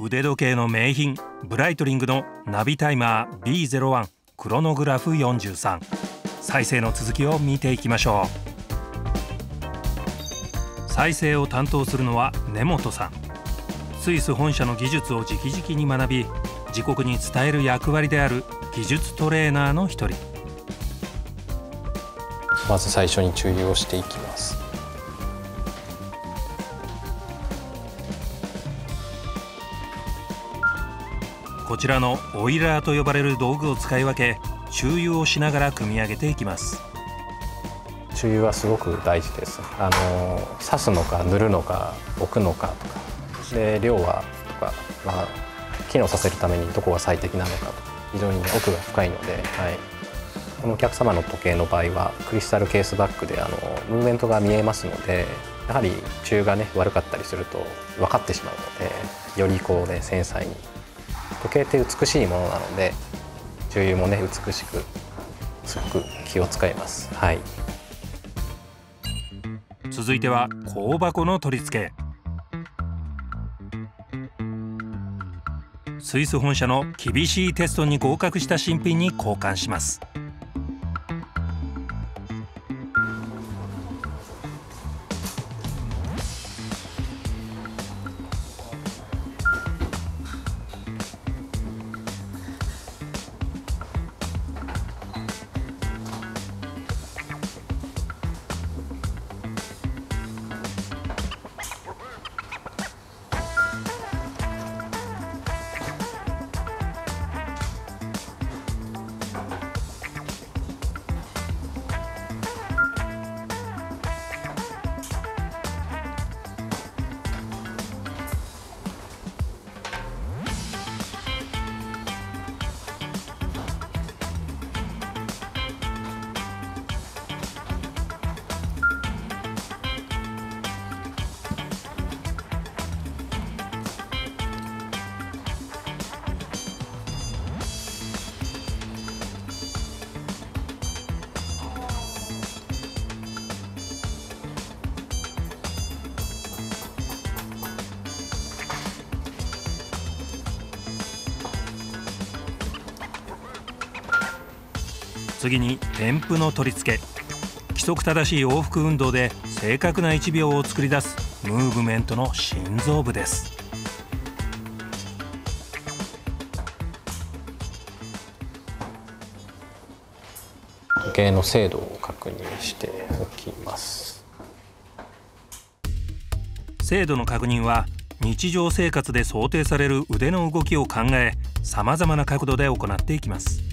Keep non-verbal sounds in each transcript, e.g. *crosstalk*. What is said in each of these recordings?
腕時計の名品ブライトリングのナビタイマー B01 クロノグラフ43再生の続きを見ていきましょう。再生を担当するのは根本さん。スイス本社の技術を直々に学び自国に伝える役割である技術トレーナーの一人。まず最初に注油をしていきます。こちらのオイラーと呼ばれる道具を使い分け注油をしながら組み上げていきます。注油はすごく大事です。あの刺すのか塗るのか置くのかとか。で量はとか、まあ、機能させるためにどこが最適なのかと非常に、ね、奥が深いので、はい、このお客様の時計の場合はクリスタルケースバッグであのムーブメントが見えますのでやはり中がね悪かったりすると分かってしまうのでよりこうね繊細に時計って美しいものなので重油もね美しくすごく気を使います。はい。続いては香箱の取り付け。スイス本社の厳しいテストに合格した新品に交換します。次に添付の取り付け。規則正しい往復運動で正確な1秒を作り出すムーブメントの心臓部です。時計の精度を確認しておきます。精度の確認は日常生活で想定される腕の動きを考えさまざまな角度で行っていきます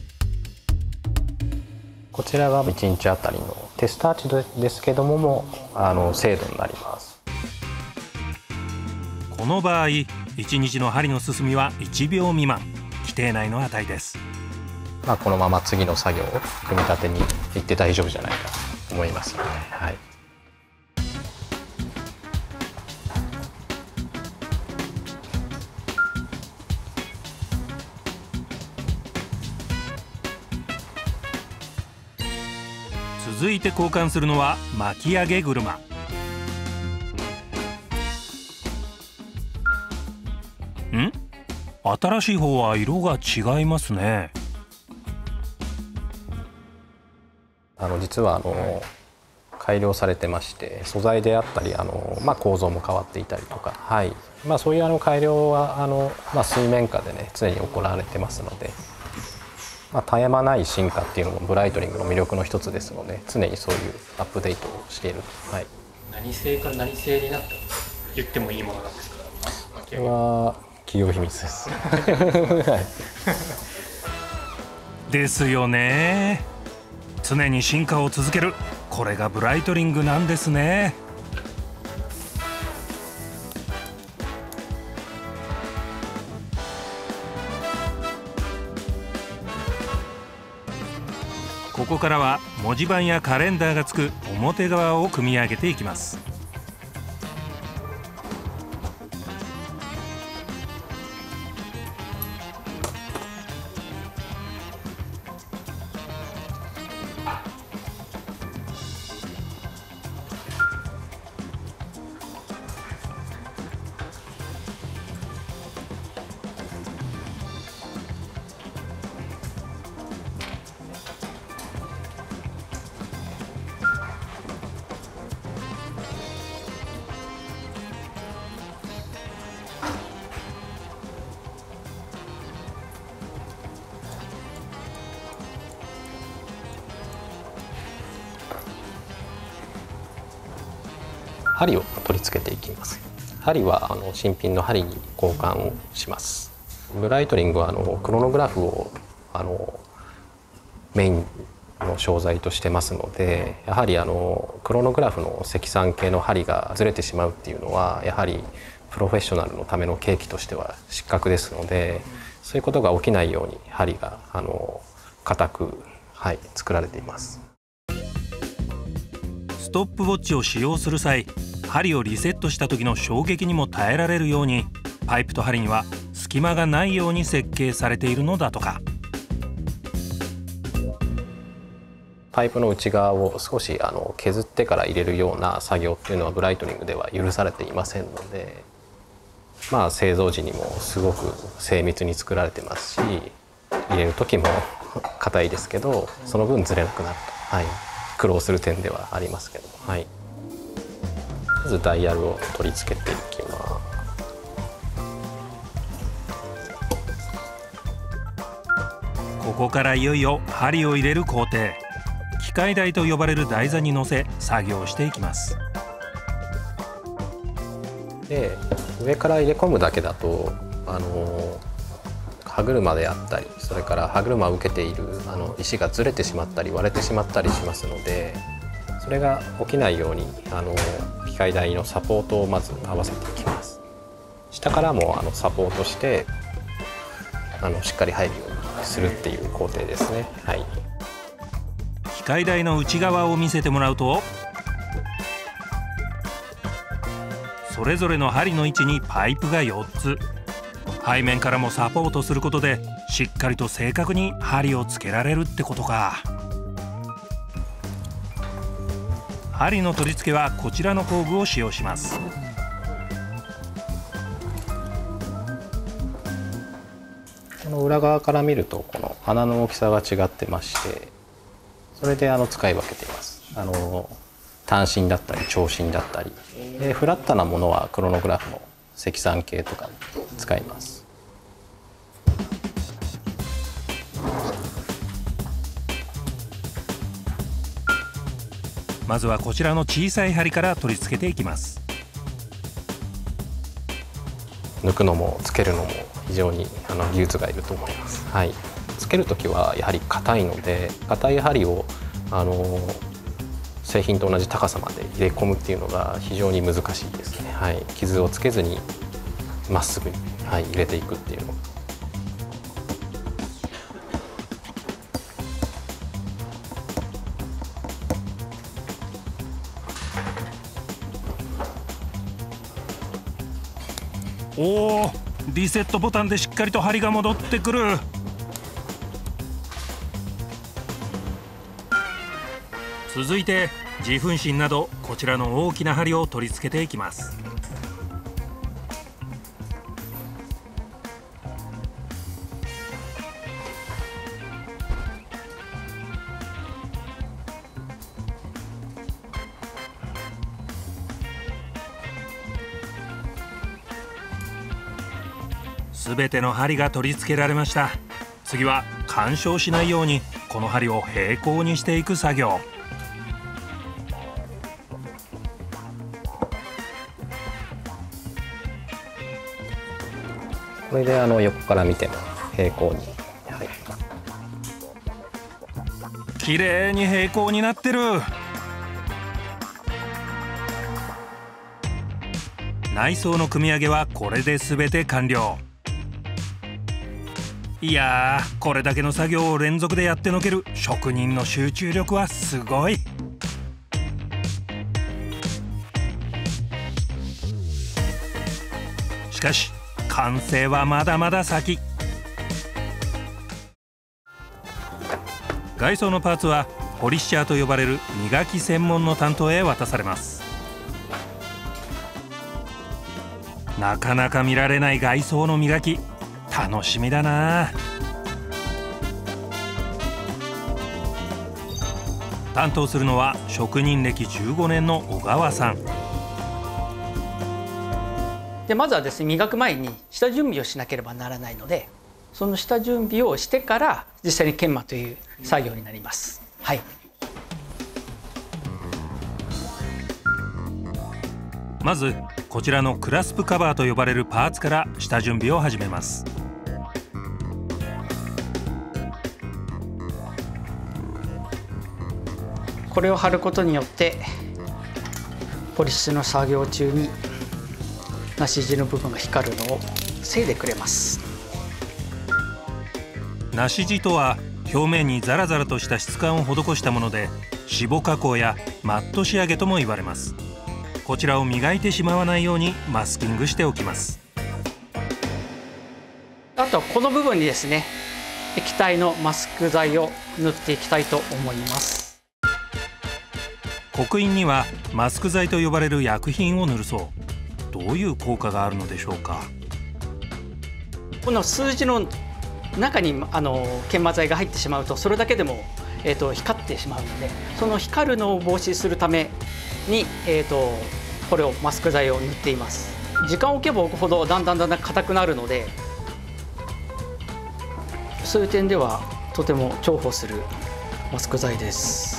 こちらが1日あたりのテスター値ですけどももあの精度になります。この場合1日の針の進みは1秒未満。規定内の値です。まあこのまま次の作業を組み立てにいって大丈夫じゃないかと思いますので、はい続いて交換するのは巻き上げ車。ん？新しい方は色が違いますね。あの実はあの、改良されてまして素材であったりあの、まあ、構造も変わっていたりとか、はい。まあ、そういうあの改良はあの、まあ、水面下でね常に行われてますので。まあ、絶え間ない進化っていうのもブライトリングの魅力の一つですので常にそういうアップデートをしている、はい、何製から何製になった？と言ってもいいものなんですか？これは企業秘密です、*laughs* はい、ですよね。常に進化を続ける。これがブライトリングなんですね文字盤やカレンダーがつく表側を組み上げていきます。針を取り付けていきます。針はあの新品の針に交換します。ブライトニングはあのクロノグラフをあのメインの商材としてますのでやはりあのクロノグラフの積算系の針がずれてしまうっていうのはやはりプロフェッショナルのための契機としては失格ですのでそういうことが起きないように針があの硬く、はい、作られています。ストップウォッチを使用する際針をリセットした時の衝撃にも耐えられるようにパイプと針には隙間がないように設計されているのだとか。パイプの内側を少しあの削ってから入れるような作業っていうのはブライトニングでは許されていませんのでまあ製造時にもすごく精密に作られてますし入れる時も硬いですけどその分ずれなくなると、はい、苦労する点ではありますけども、はい、まずダイヤルを取り付けていきます。ここからいよいよ針を入れる工程。機械台と呼ばれる台座に乗せ作業していきます。で上から入れ込むだけだとあの歯車であったりそれから歯車を受けているあの石がずれてしまったり割れてしまったりしますのでそれが起きないようにあの機械台のサポートをまず合わせていきます。下からもあのサポートしてあのしっかり入るようにするっていう工程ですね。はい。機械台の内側を見せてもらうとそれぞれの針の位置にパイプが4つ。背面からもサポートすることでしっかりと正確に針をつけられるってことか。針の取り付けはこちらの工具を使用します。この裏側から見るとこの穴の大きさが違ってましてそれであの使い分けています。あの単身だったり長身だったり。でフラットなものはクロノグラフの積算計とか使います。まずはこちらの小さい針から取り付けていきます。抜くのもつけるのも非常にあの技術がいると思います、はい、つける時はやはり硬いので硬い針をあの製品と同じ高さまで入れ込むっていうのが非常に難しいですね、はい、傷をつけずにまっすぐに、はい、入れていくっていうの。リセットボタンでしっかりと針が戻ってくる。続いて自噴芯などこちらの大きな針を取り付けていきます。すべての針が取り付けられました。次は干渉しないようにこの針を平行にしていく作業。これであの横から見ても平行に、はい、綺麗に平行になってる。内装の組み上げはこれで全て完了いやこれだけの作業を連続でやってのける職人の集中力はすごい。しかし完成はまだまだ先。外装のパーツはポリッシャーと呼ばれる磨き専門の担当へ渡されます。なかなか見られない外装の磨き。楽しみだな。担当するのは職人歴15年の小川さん。でまずはですね磨く前に下準備をしなければならないのでその下準備をしてから実際に研磨という作業になります。はい。まずこちらのクラスプカバーと呼ばれるパーツから下準備を始めますこれを貼ることによってポリスの作業中に梨地の部分が光るのを防いでくれます。梨地とは表面にザラザラとした質感を施したもので脂肪加工やマット仕上げとも言われます。こちらを磨いてしまわないようにマスキングしておきます。あとはこの部分にですね液体のマスク剤を塗っていきたいと思います刻印にはマスク剤と呼ばれる薬品を塗るそう。どういう効果があるのでしょうか？この数字の中にあの研磨剤が入ってしまうとそれだけでも、えーと、光ってしまうのでその光るのを防止するために、えーと、これをマスク剤を塗っています。時間を置けば置くほどだんだんだんだん硬くなるのでそういう点ではとても重宝するマスク剤です。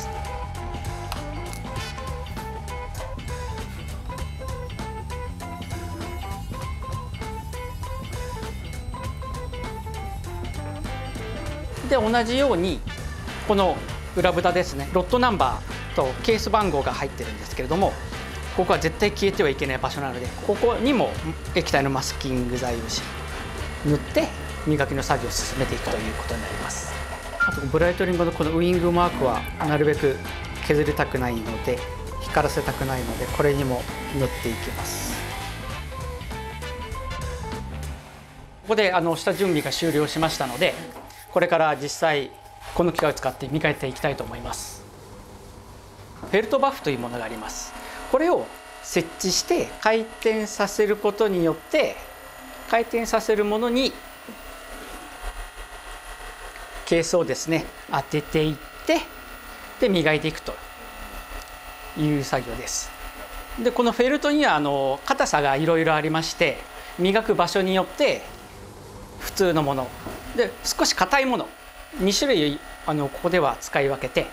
で同じようにこの裏蓋ですねロットナンバーとケース番号が入ってるんですけれどもここは絶対消えてはいけない場所なのでここにも液体のマスキング剤を塗って磨きの作業を進めていくということになります。あとブライトリングのこのウイングマークはなるべく削りたくないので光らせたくないのでこれにも塗っていきます。ここであの下準備が終了しましたのでこれから実際この機械を使って磨いていきたいと思います。フェルトバフというものがあります。これを設置して回転させることによって回転させるものにケースをですね当てていってで磨いていくという作業です。でこのフェルトにはあの硬さがいろいろありまして磨く場所によって普通のもので少し硬いもの2種類あのここでは使い分けて、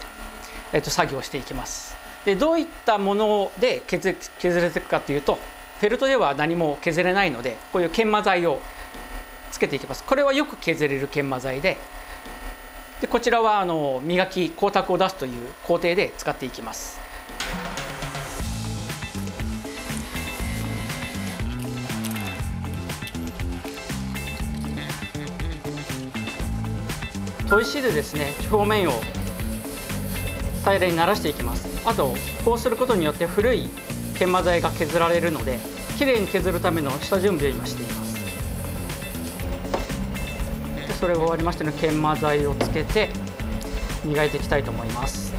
えっと、作業していきます。でどういったもので削削れていくかというとフェルトでは何も削れないのでこういう研磨剤をつけていきます。これはよく削れる研磨剤ででこちらはあの磨き光沢を出すという工程で使っていきます。砥石でですね。表面を。平らにならしていきます。あとこうすることによって古い研磨剤が削られるのできれいに削るための下準備を今しています。でそれが終わりましての研磨剤をつけて磨いていきたいと思います。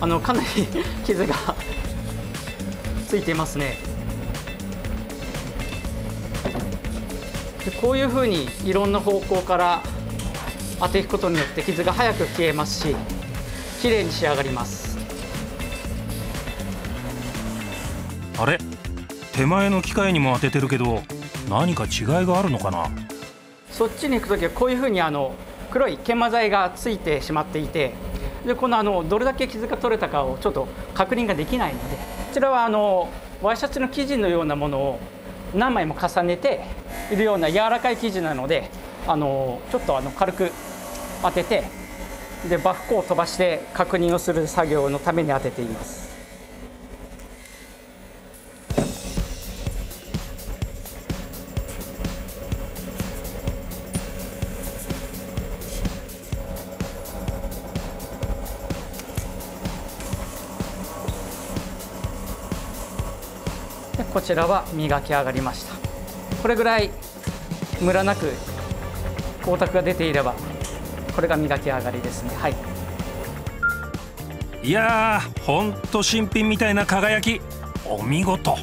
あのかなり *laughs* 傷が *laughs* ついていますね。こういうふうにいろんな方向から当ていくことによって傷が早く消えますし綺麗に仕上がります。あれ？手前の機械にも当ててるけど何か違いがあるのかな？そっちに行く時はこういうふうにあの黒い研磨剤がついてしまっていてでこのあのどれだけ傷が取れたかをちょっと確認ができないのでこちらはあのワイシャツの生地のようなものを何枚も重ねているような柔らかい生地なのであのちょっとあの軽く当ててでバフコを飛ばして確認をする作業のために当てています。こちらは磨き上がりましたこれぐらいムラなく光沢が出ていればこれが磨き上がりですね。はい。いやーほんと新品みたいな輝き。お見事。